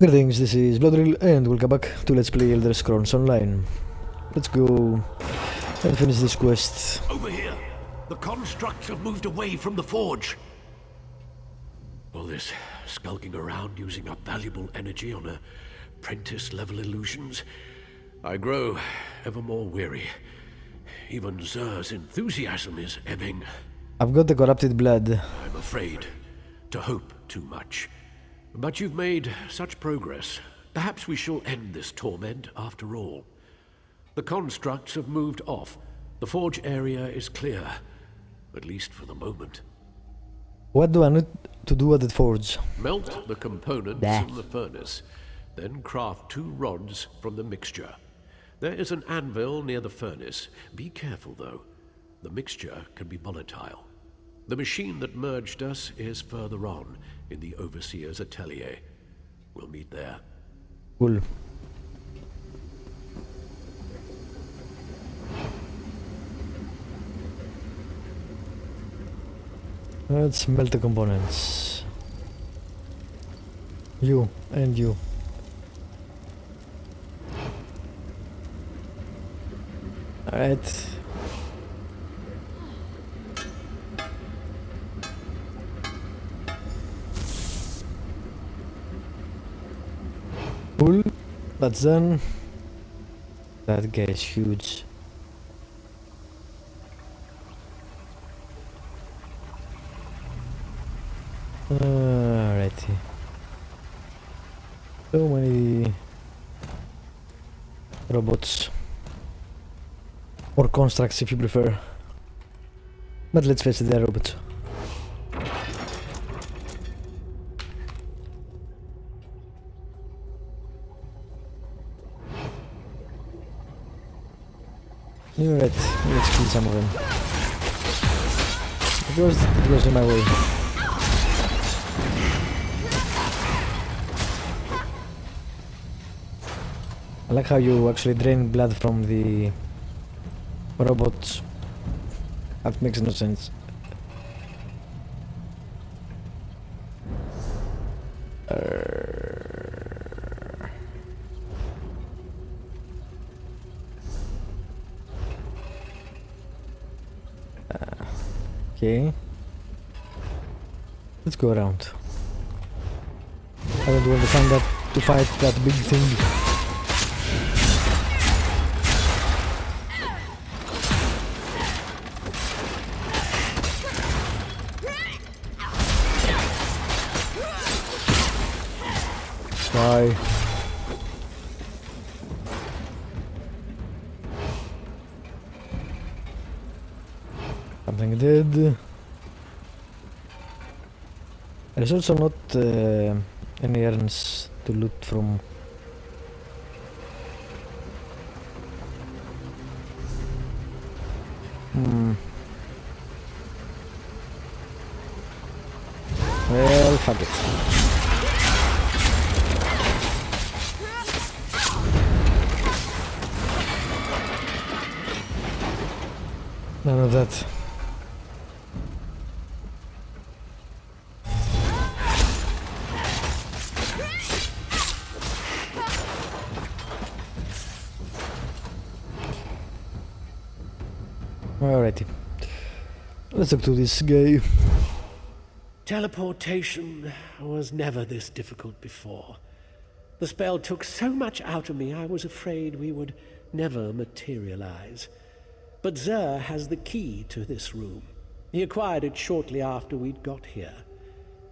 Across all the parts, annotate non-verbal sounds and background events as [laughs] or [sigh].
Greetings, this is Vlodril and welcome back to Let's Play Elder Scrolls Online. Let's go and finish this quest. Over here. The constructs have moved away from the forge. All this skulking around using up valuable energy on apprentice level illusions. I grow ever more weary. Even Zur's enthusiasm is ebbing. I've got the corrupted blood. I'm afraid to hope too much. But you've made such progress. Perhaps we shall end this torment after all. The constructs have moved off. The forge area is clear. At least for the moment. What do I need to do at the forge? Melt the components Bah. in the furnace. Then craft two rods from the mixture. There is an anvil near the furnace. Be careful, though. The mixture can be volatile. The machine that merged us is further on, in the Overseer's atelier. We'll meet there. Cool. Let's melt the components. You and you. Alright. That's then... That guy is huge. Alrighty. So many robots. Or constructs if you prefer. But let's face it, they're robots. Alright, let's kill some of them. It was, it was in my way. I like how you actually drain blood from the robots. That makes no sense. Okay. Let's go around. I don't want to find that to fight that big thing. There's also not uh, any urns to loot from. Hmm. Well, fuck it. None of that. Let's talk to this guy. Teleportation was never this difficult before. The spell took so much out of me, I was afraid we would never materialize. But Zur has the key to this room. He acquired it shortly after we'd got here.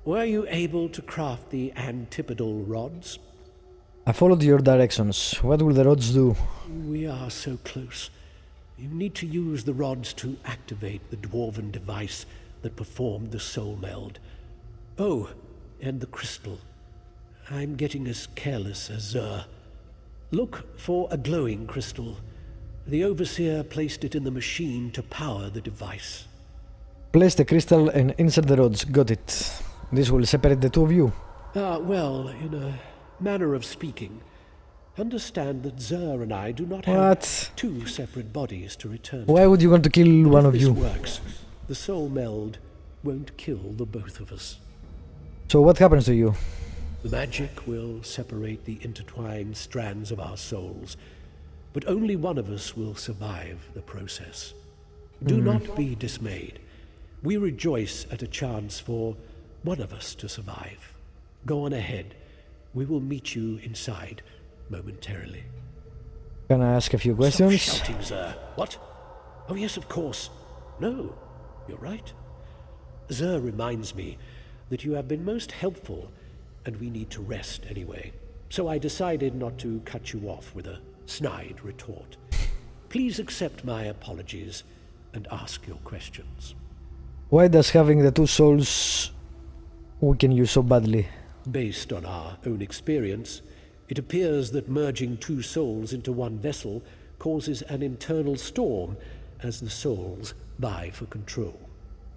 Were you able to craft the antipodal rods? I followed your directions. What will the rods do? We are so close. You need to use the rods to activate the dwarven device that performed the soul meld. Oh, and the crystal. I'm getting as careless as Zur. Look for a glowing crystal. The Overseer placed it in the machine to power the device. Place the crystal and insert the rods. Got it. This will separate the two of you. Ah, well, in a manner of speaking. Understand that Zur and I do not have two separate bodies to return Why would you want to kill one of this you? works, the soul meld won't kill the both of us. So what happens to you? The magic will separate the intertwined strands of our souls, but only one of us will survive the process. Do hmm. not be dismayed. We rejoice at a chance for one of us to survive. Go on ahead. We will meet you inside momentarily. Can I ask a few Stop questions? shouting, sir. What? Oh, yes, of course. No, you're right. Zur reminds me that you have been most helpful, and we need to rest anyway. So I decided not to cut you off with a snide retort. Please accept my apologies and ask your questions. Why does having the two souls weaken you so badly? Based on our own experience, it appears that merging two souls into one vessel causes an internal storm as the souls vie for control.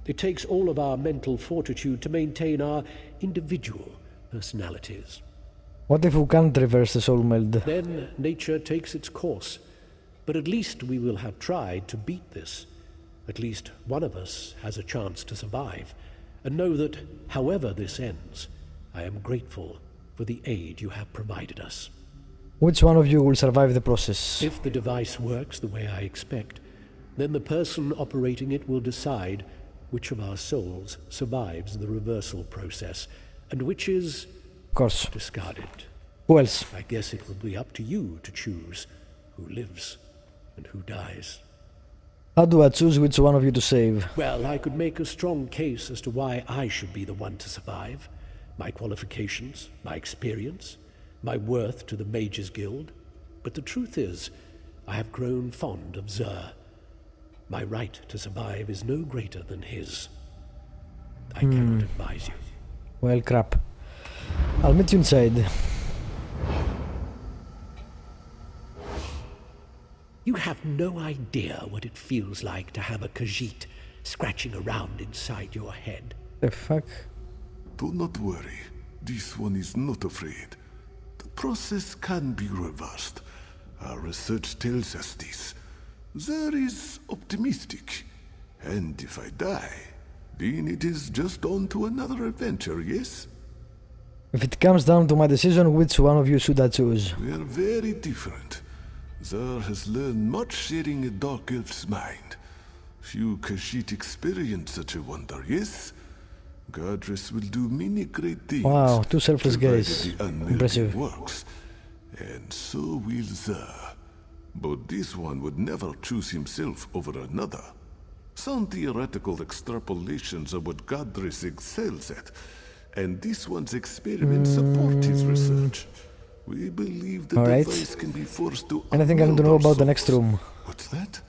It takes all of our mental fortitude to maintain our individual personalities. What if we can't reverse the soul meld? Then nature takes its course. But at least we will have tried to beat this. At least one of us has a chance to survive. And know that, however this ends, I am grateful for the aid you have provided us. Which one of you will survive the process? If the device works the way I expect, then the person operating it will decide which of our souls survives the reversal process and which is Of course. discarded. Who else? I guess it will be up to you to choose who lives and who dies. How do I choose which one of you to save? Well, I could make a strong case as to why I should be the one to survive. My qualifications, my experience, my worth to the Mages Guild. But the truth is, I have grown fond of Zur. My right to survive is no greater than his. I hmm. cannot advise you. Well, crap. I'll meet you inside. You have no idea what it feels like to have a Khajiit scratching around inside your head. The fuck? Do not worry. This one is not afraid. The process can be reversed. Our research tells us this. Zur is optimistic. And if I die, then it is just on to another adventure, yes? If it comes down to my decision, which one of you should I choose? We are very different. Zur has learned much sharing a dark elf's mind. Few Khajiit experience such a wonder, yes? Gadris will do many great things. Wow, two selfless guys. the Impressive. works. And so will Zur. But this one would never choose himself over another. Some theoretical extrapolations are what Gadris excels at, and this one's experiments support his hmm. research. We believe the Alright. device can be forced to Anything I need to unmeld know about the next room? What's that?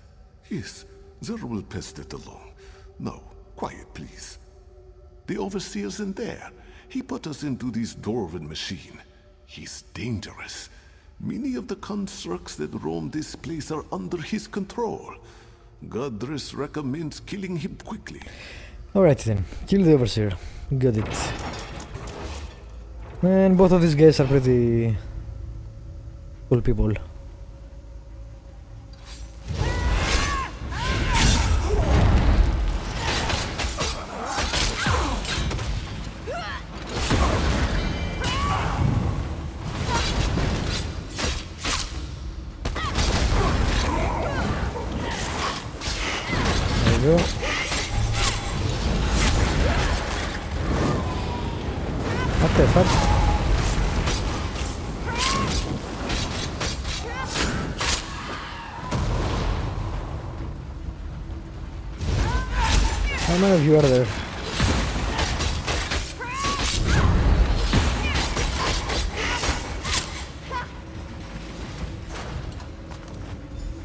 Yes, Zur will pass that along. Now, quiet, please. The overseer's in there. He put us into this dwarven machine. He's dangerous. Many of the constructs that roam this place are under his control. Gadris recommends killing him quickly. Alright then, kill the overseer. Got it. And both of these guys are pretty cool people. How many of you are there?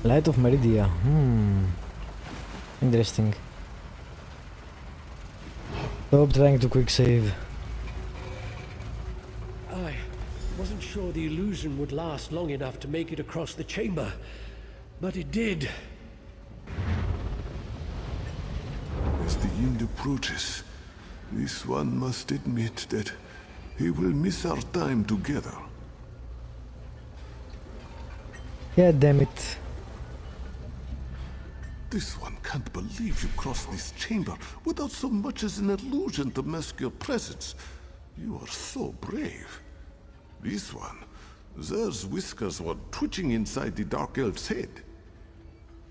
Light of Meridia. Hmm. Interesting. Stop trying to quick save. I wasn't sure the illusion would last long enough to make it across the chamber, but it did. As the approaches, this one must admit that he will miss our time together. Yeah, damn it. This one can't believe you crossed this chamber without so much as an illusion to mask your presence. You are so brave. This one. Zur's whiskers were twitching inside the Dark Elf's head.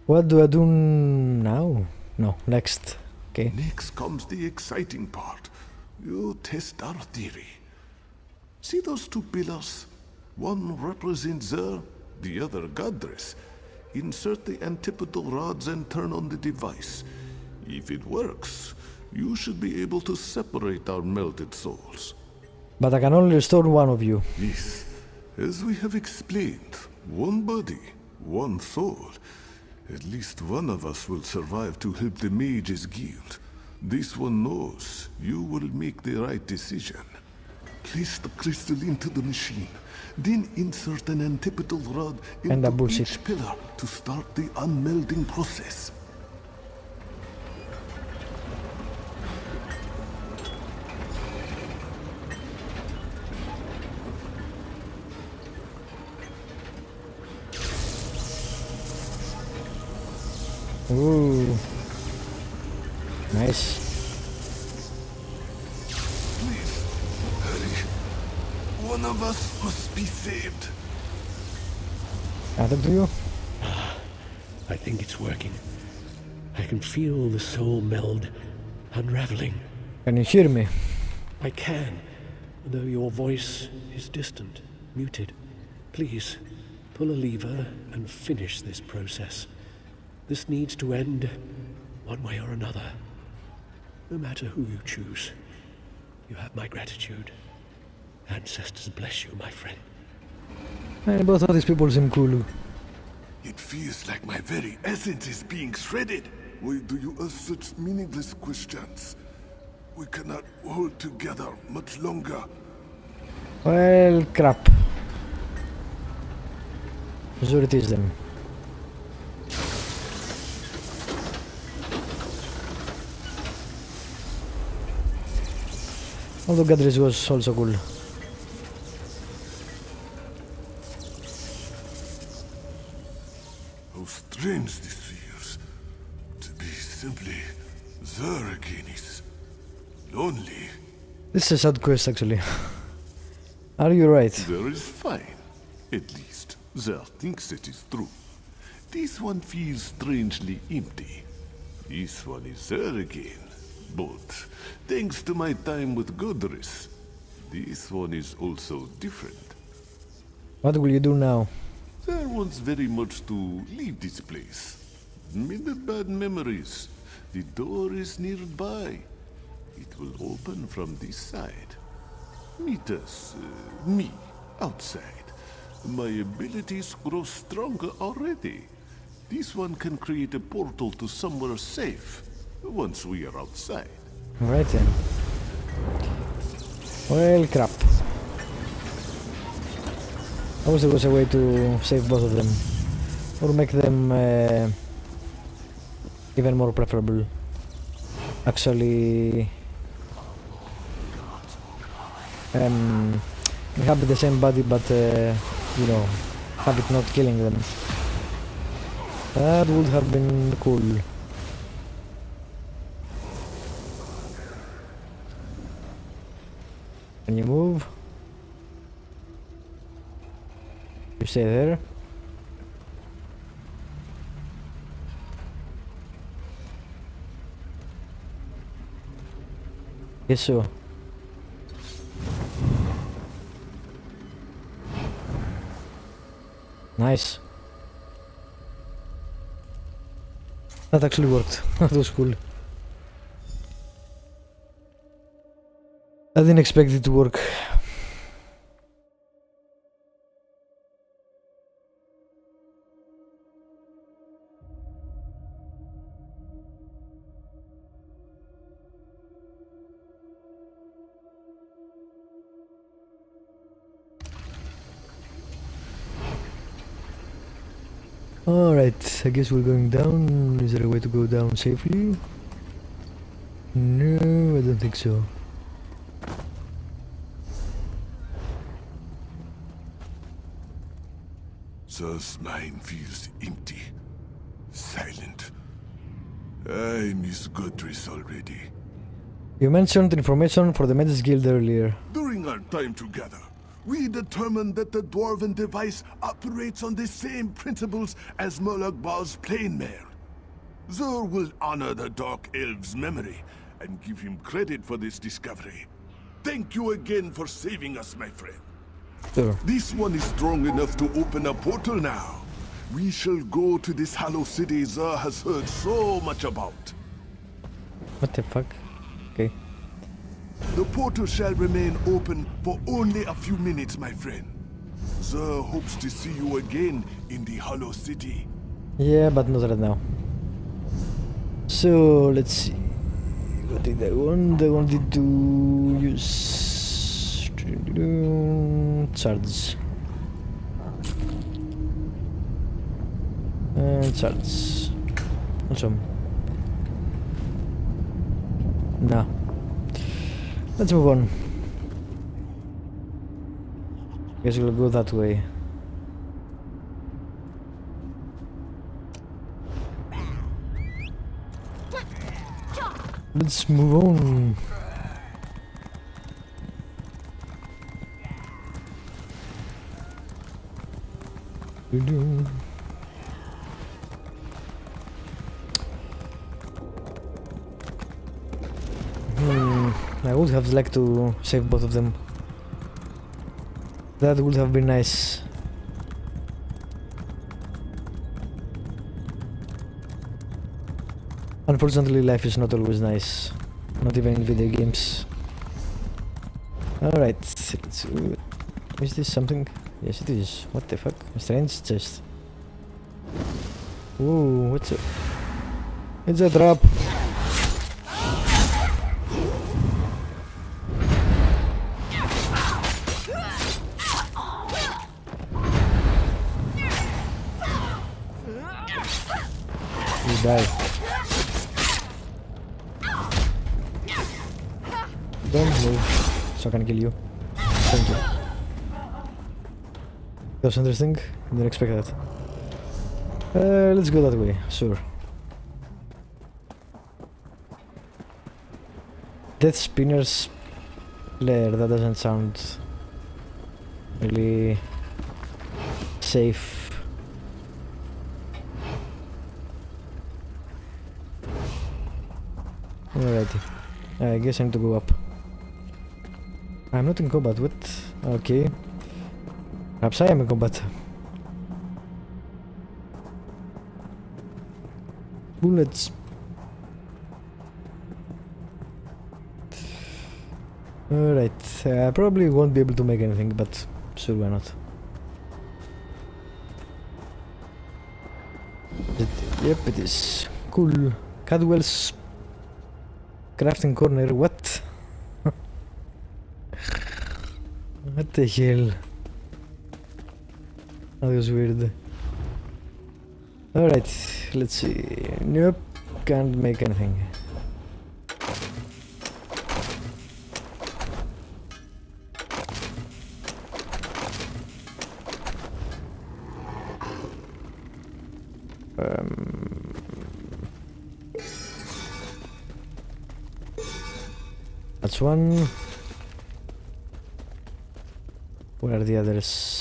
What do I do now? No, next. Okay. Next comes the exciting part. You test our theory. See those two pillars? One represents Zur, the other Gadris. Insert the antipodal rods and turn on the device. If it works, you should be able to separate our melted souls. But I can only restore one of you. Yes, as we have explained, one body, one soul. At least one of us will survive to help the Mages Guild. This one knows you will make the right decision. Place the crystal into the machine, then insert an antipodal rod into each pillar to start the unmelding process. Ooh. Nice. Please, hurry. One of us must be saved. Nothing to you? Ah, I think it's working. I can feel the soul meld unraveling. Can you hear me? I can, though your voice is distant, muted. Please, pull a lever and finish this process. This needs to end one way or another. No matter who you choose, you have my gratitude. Ancestors bless you, my friend. Man, both of these people seem cool. It feels like my very essence is being shredded. Why do you ask such meaningless questions? We cannot hold together much longer. Well, crap. Sure it is then. Although Gadris was also cool. How strange this feels. To be simply there again is lonely. This is a sad quest actually. Are you right? There is fine. At least, Zur thinks it is true. This one feels strangely empty. This one is there again. But, thanks to my time with Gadris, this one is also different. What will you do now? Zur wants very much to leave this place. Many bad memories. The door is nearby. It will open from this side. Meet us, uh, me, outside. My abilities grow stronger already. This one can create a portal to somewhere safe once we are outside. Alright then. Well, crap. I wish there was a way to save both of them. Or make them uh, even more preferable. Actually... Um, have the same body but, uh, you know, have it not killing them. That would have been cool. Can you move? You stay there. Yes, so. Nice. That actually worked. [laughs] that was cool. I didn't expect it to work. Alright, I guess we're going down. Is there a way to go down safely? No, I don't think so. Zur's mind feels empty, silent. I miss Gadris already. You mentioned information for the Mages Guild earlier. During our time together, we determined that the dwarven device operates on the same principles as Molag Bal's Planemeld. Zur will honor the Dark Elf's memory and give him credit for this discovery. Thank you again for saving us, my friend. Sure. This one is strong enough to open a portal now. We shall go to this hollow city Zur has heard so much about. What the fuck? Okay. The portal shall remain open for only a few minutes, my friend. Zur hopes to see you again in the hollow city. Yeah, but not right now. So let's see. What did I want? I wanted to use charge. And charge. Awesome. Now, let's move on. Guess we'll go that way. Let's move on. Doo-doo. Hmm, I would have liked to save both of them. That would have been nice. Unfortunately, life is not always nice. Not even in video games. Alright, Is this something? Yes, it is. What the fuck? Strange chest. Whoa, what's it? It's a trap! You die. Don't move, so I can kill you. Thank you. That was interesting. Didn't expect that. Uh, let's go that way. Sure. Death Spinner's lair. That doesn't sound really safe. Alrighty. I guess I need to go up. I'm not in combat, what? Okay. Perhaps I am in combat. Bullets. Alright, I probably won't be able to make anything, but sure why not. It, yep, it is. Cool. Cadwell's crafting corner, what? [laughs] what the hell? That was weird. Alright, let's see. Nope, can't make anything. Um, that's one. Where are the others?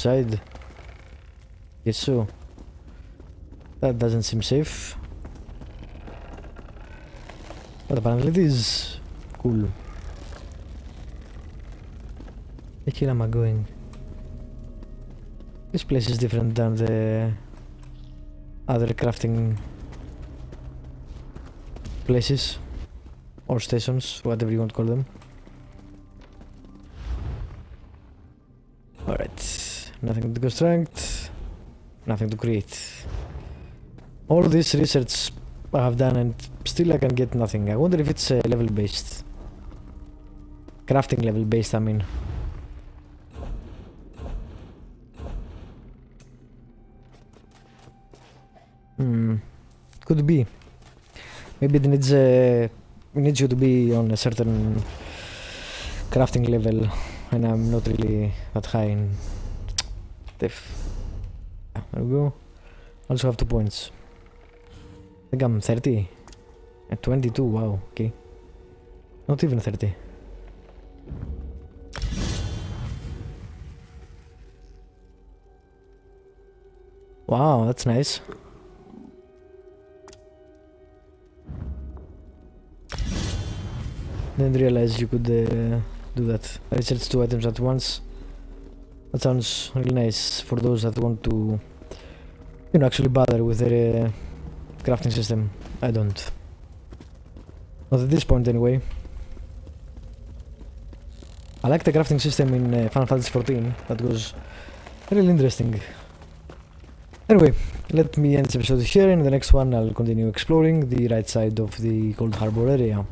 Upside. Yes, so. That doesn't seem safe. But apparently it is. Cool. Where here am I going? This place is different than the other crafting places or stations, whatever you want to call them. Nothing to construct, nothing to create. All this research I have done and still I can get nothing. I wonder if it's uh, level based. Crafting level based, I mean. Hmm, could be. Maybe it needs uh, needs you to be on a certain crafting level, and I'm not really that high in They've... Ah, there we go. Also have two points. I think I'm 30. At 22, wow, okay. Not even 30. Wow, that's nice. Didn't realize you could uh, do that. I searched two items at once. That sounds really nice for those that want to, you know, actually bother with their uh, crafting system. I don't. Not at this point, anyway. I like the crafting system in uh, Final Fantasy XIV. That was really interesting. Anyway, let me end this episode here. In the next one, I'll continue exploring the right side of the Coldharbour area.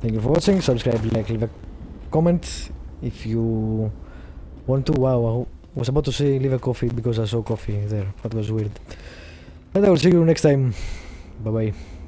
Thank you for watching. Subscribe, like, leave a comment if you want two, Wow, I was about to say leave a coffee because I saw coffee there. That was weird. And I will see you next time. Bye bye.